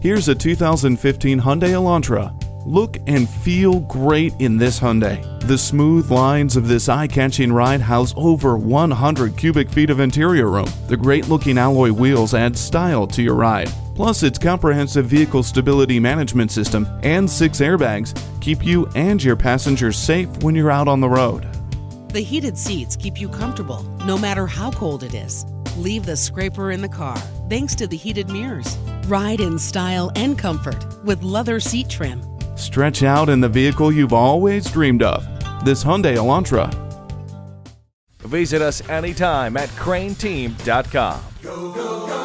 Here's a 2015 Hyundai Elantra. Look and feel great in this Hyundai. The smooth lines of this eye-catching ride house over 100 cubic feet of interior room. The great-looking alloy wheels add style to your ride. Plus, its comprehensive vehicle stability management system and six airbags keep you and your passengers safe when you're out on the road. The heated seats keep you comfortable no matter how cold it is. Leave the scraper in the car thanks to the heated mirrors. Ride in style and comfort with leather seat trim. Stretch out in the vehicle you've always dreamed of. This Hyundai Elantra. Visit us anytime at crainteam.com. Go, go.